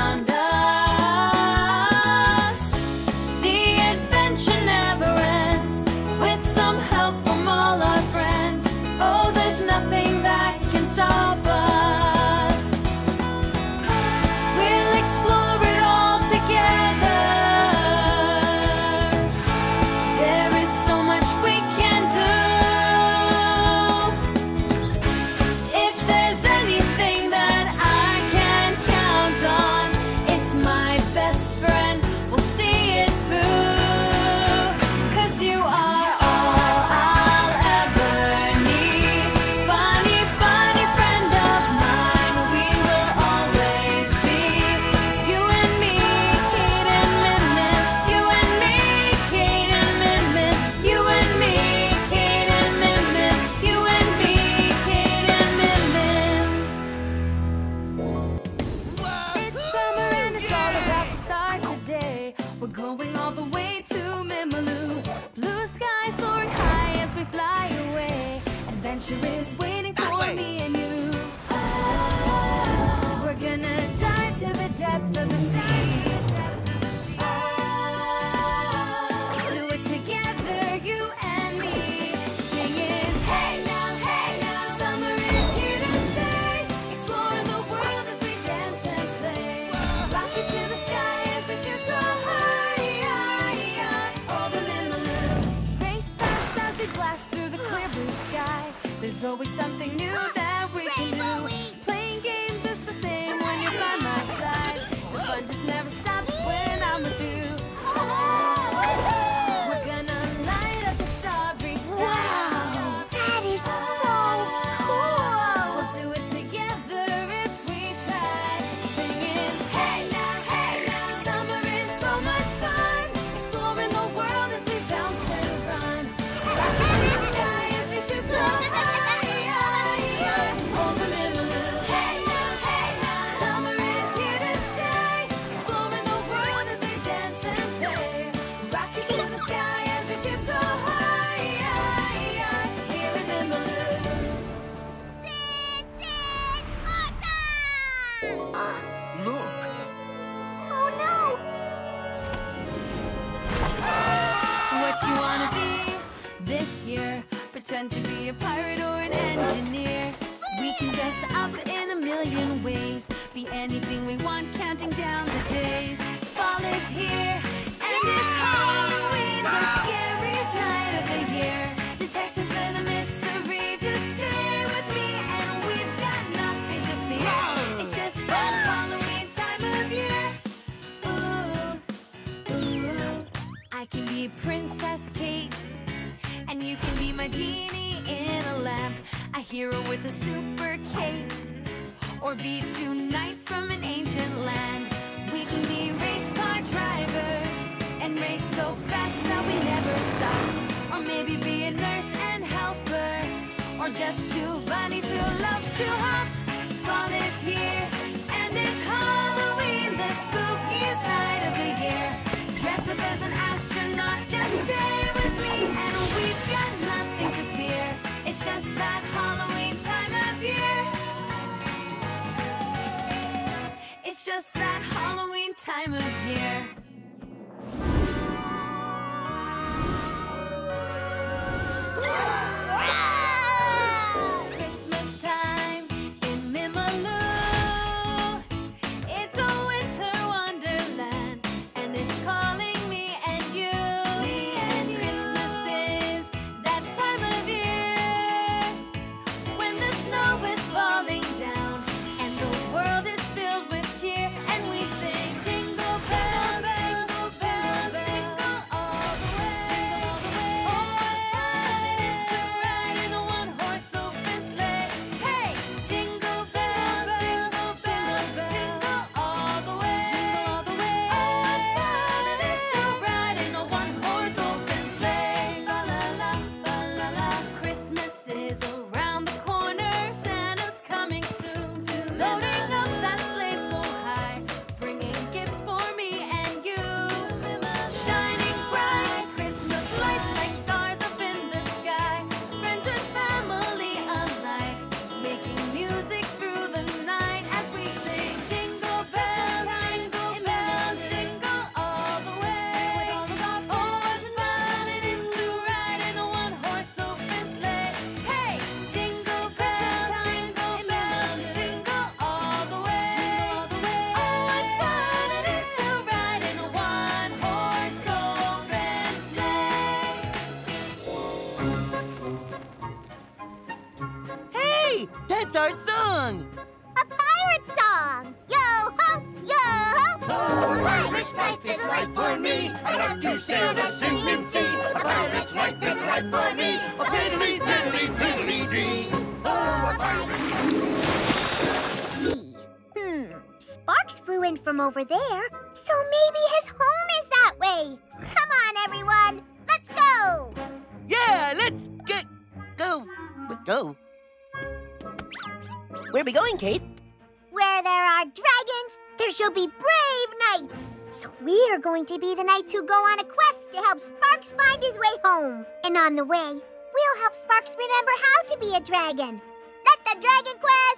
around us. this year. Pretend to be a pirate or an engineer. We can dress up in a million ways. Be anything we want, counting down the days. genie in a lamp, a hero with a super cape, or be two knights from an ancient land. We can be race car drivers and race so fast that we never stop, or maybe be a nurse and helper, or just two. Hey, our song. A pirate song! Yo ho, yo ho! Oh, a pirate's life is a life for me. I love to sail the singing sea. A pirate's life is a life for me. A fiddly, fiddly, fiddly dee. Oh, a pirate. See. Hmm. Sparks flew in from over there, so maybe his home is that way. Come on, everyone. Let's go. Yeah, let's get go. Go. Where are we going, Kate? Where there are dragons, there shall be brave knights. So we are going to be the knights who go on a quest to help Sparks find his way home. And on the way, we'll help Sparks remember how to be a dragon. Let the Dragon Quest